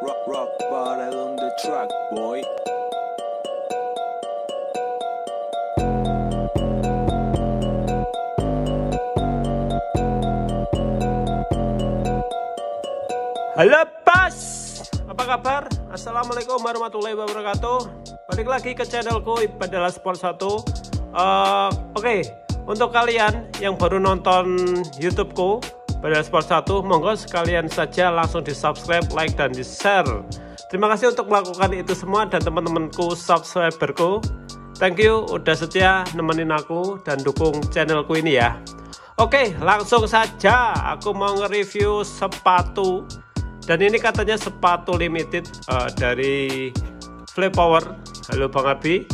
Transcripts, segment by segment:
rock, rock bottle on the track, boy. Halo Bas, apa kabar? Assalamualaikum warahmatullahi wabarakatuh. Balik lagi ke channelku Ibadalah Sport 1. Uh, Oke, untuk kalian yang baru nonton YouTubeku Ibadalah Sport 1, monggo sekalian saja langsung di subscribe, like, dan di share. Terima kasih untuk melakukan itu semua dan teman-temanku subscriberku. Thank you udah setia nemenin aku dan dukung channelku ini ya. Oke, langsung saja aku mau nge-review sepatu dan ini katanya sepatu limited uh, dari Flip Power. Halo Bang Abi.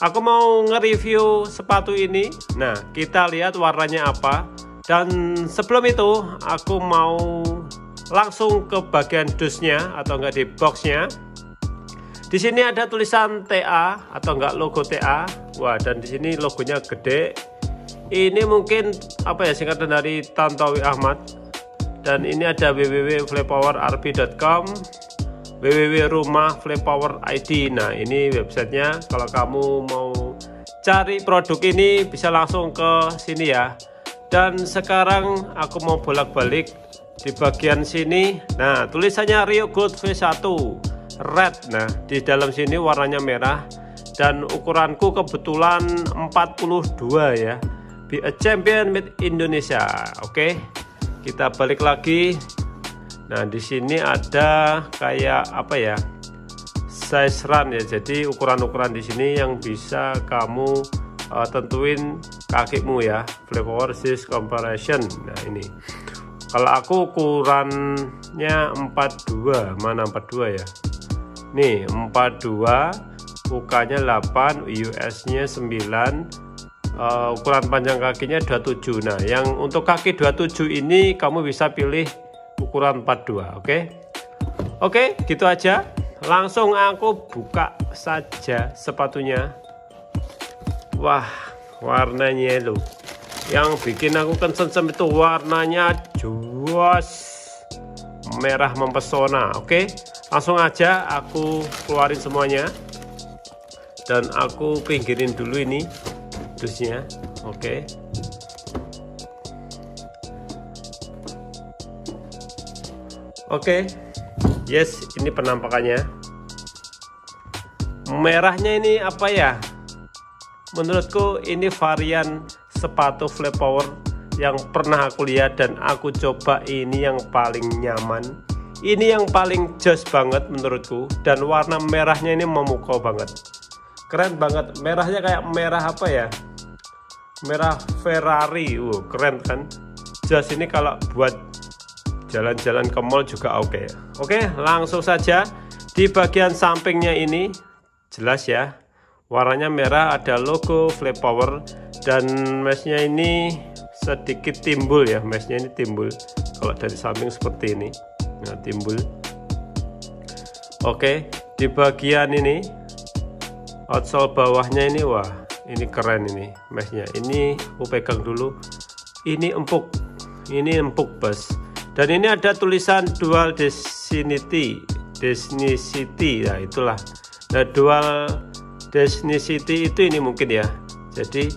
Aku mau nge-review sepatu ini. Nah, kita lihat warnanya apa. Dan sebelum itu, aku mau langsung ke bagian dusnya atau enggak di boxnya. Di sini ada tulisan TA atau enggak logo TA. Wah, dan di sini logonya gede. Ini mungkin apa ya singkatan dari Tantowi Ahmad dan ini ada www.flypowerrp.com www.rumahflypower.id nah ini websitenya kalau kamu mau cari produk ini bisa langsung ke sini ya dan sekarang aku mau bolak-balik di bagian sini. Nah tulisannya Rio Gold V1 red. Nah di dalam sini warnanya merah. Dan ukuranku kebetulan 42 ya. Be a champion made Indonesia. Oke kita balik lagi. Nah di sini ada kayak apa ya? Size run ya. Jadi ukuran-ukuran di sini yang bisa kamu uh, tentuin kakimu ya flip over sis comparison. Nah ini. Kalau aku ukurannya 42 mana 42 ya? Nih 42 UK nya 8 US nya 9 uh, ukuran panjang kakinya 27 nah yang untuk kaki 27 ini kamu bisa pilih ukuran 42 oke? Okay? oke okay, gitu aja. Langsung aku buka saja sepatunya wah warnanya lo yang bikin aku konsensem itu warnanya juas merah mempesona oke okay? langsung aja aku keluarin semuanya dan aku pinggirin dulu ini dusnya oke okay. oke okay. yes ini penampakannya merahnya ini apa ya menurutku ini varian sepatu flip power yang pernah aku lihat dan aku coba ini yang paling nyaman. Ini yang paling jos banget menurutku dan warna merahnya ini memukau banget. Keren banget. Merahnya kayak merah apa ya? Merah Ferrari. Wow, keren kan? Jas ini kalau buat jalan-jalan ke mall juga oke. Okay. oke okay, langsung saja di bagian sampingnya ini. Jelas ya warnanya merah ada logo flip power dan meshnya ini sedikit timbul ya meshnya ini timbul. Kalau dari samping seperti ini nah timbul. Oke di bagian ini outsole bawahnya ini wah ini keren ini meshnya ini aku pegang dulu. Ini empuk ini empuk bos dan ini ada tulisan dual destinity destinity ya itulah. Nah dual destinity itu ini mungkin ya. Jadi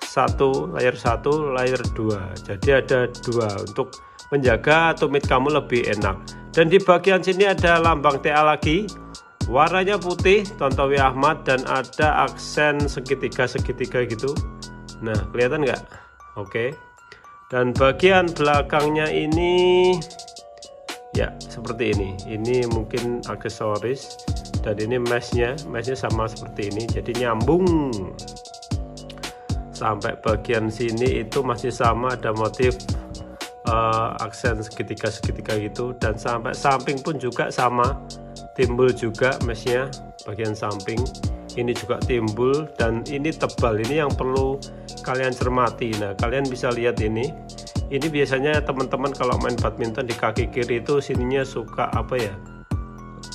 satu layer satu layer dua. Jadi ada dua untuk menjaga tumit kamu lebih enak. Dan di bagian sini ada lambang TA lagi. Warnanya putih Tontowi Ahmad dan ada aksen segitiga-segitiga gitu. Nah kelihatan nggak? Oke. Dan bagian belakangnya ini ya seperti ini. Ini mungkin aksesoris dan ini meshnya meshnya sama seperti ini jadi nyambung. Sampai bagian sini itu masih sama ada motif uh, aksen segitiga-segitiga gitu. Dan sampai samping pun juga sama timbul juga meshnya bagian samping. Ini juga timbul dan ini tebal. Ini yang perlu kalian cermati. Nah kalian bisa lihat ini. Ini biasanya teman-teman kalau main badminton di kaki kiri itu sininya suka apa ya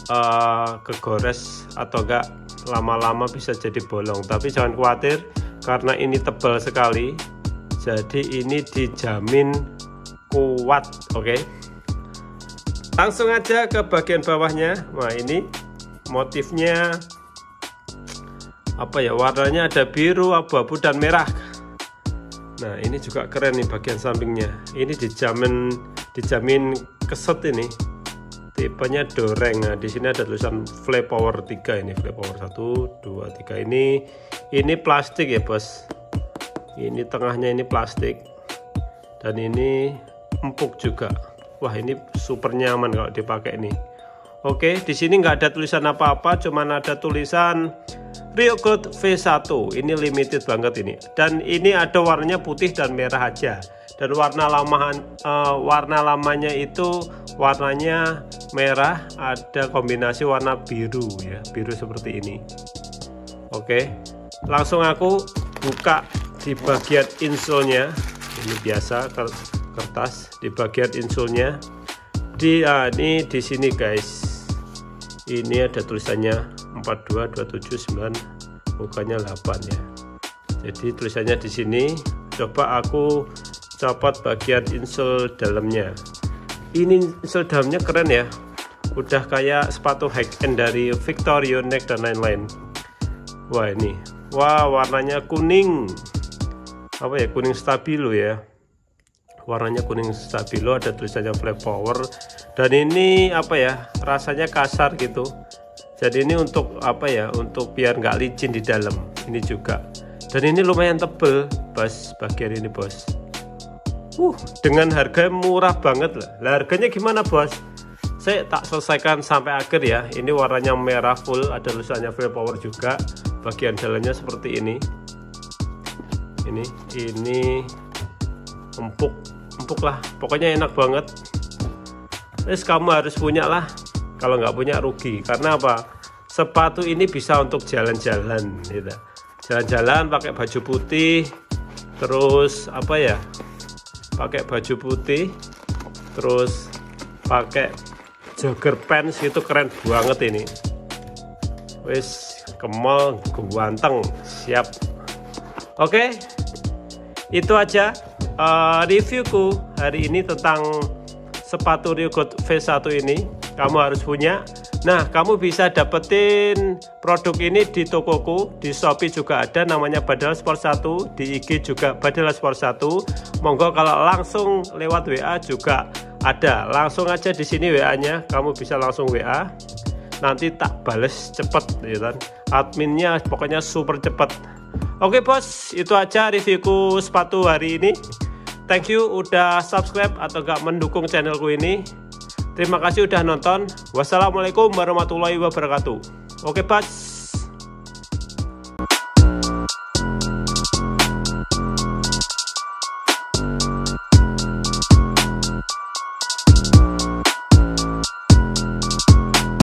uh, kegores atau enggak lama-lama bisa jadi bolong. Tapi jangan khawatir karena ini tebal sekali. Jadi ini dijamin kuat oke? Okay? langsung aja ke bagian bawahnya. Nah ini motifnya apa ya? Warnanya ada biru abu-abu dan merah. Nah ini juga keren nih bagian sampingnya. Ini dijamin dijamin keset ini tipenya doreng. Nah di sini ada tulisan flay power 3 ini flay power 1 2 3 ini ini plastik ya bos. Ini tengahnya ini plastik. Dan ini empuk juga. Wah ini super nyaman kalau dipakai ini oke di sini nggak ada tulisan apa-apa cuman ada tulisan Rio Gold V1 ini limited banget ini. Dan ini ada warnanya putih dan merah aja dan warna lama uh, warna lamanya itu warnanya merah ada kombinasi warna biru ya biru seperti ini. Oke langsung aku buka di bagian insolnya ini biasa kertas di bagian insolnya di ah, ini di sini guys. Ini ada tulisannya 42279 bukannya 8 ya. Jadi tulisannya di sini. Coba aku copot bagian insole dalamnya. Ini insole dalamnya keren ya. Udah kayak sepatu high end dari Victoria Neck dan lain-lain. Wah ini. Wah warnanya kuning. Apa ya? Kuning stabilo ya. Warnanya kuning stabilo ada tulisannya flat power. Dan ini apa ya? Rasanya kasar gitu. Jadi ini untuk apa ya? Untuk biar nggak licin di dalam. Ini juga. Dan ini lumayan tebel bos. Bagian ini bos Uh, dengan harga murah banget lah. Lah harganya gimana bos? Saya tak selesaikan sampai akhir ya. Ini warnanya merah full, ada tulisannya full power juga. Bagian jalannya seperti ini. Ini, ini empuk, empuk lah. Pokoknya enak banget. Terus kamu harus punya lah. Kalau nggak punya rugi. Karena apa? Sepatu ini bisa untuk jalan-jalan, gitu. Jalan-jalan pakai baju putih, terus apa ya? Pakai baju putih terus pakai jogger pants itu keren banget ini. Wis kemal ganteng siap. Oke itu aja uh, reviewku hari ini tentang sepatu Ryugot V1 ini kamu harus punya Nah, kamu bisa dapetin produk ini di tokoku, di Shopee juga ada namanya Badal Sport 1, di IG juga Badal Sport 1. Monggo kalau langsung lewat WA juga ada. Langsung aja di sini WA-nya, kamu bisa langsung WA. Nanti tak bales cepet ya kan. Adminnya pokoknya super cepet. Oke bos, itu aja reviewku sepatu hari ini. Thank you udah subscribe atau gak mendukung channelku ini. Terima kasih udah nonton. Wassalamualaikum warahmatullahi wabarakatuh. Oke, pas.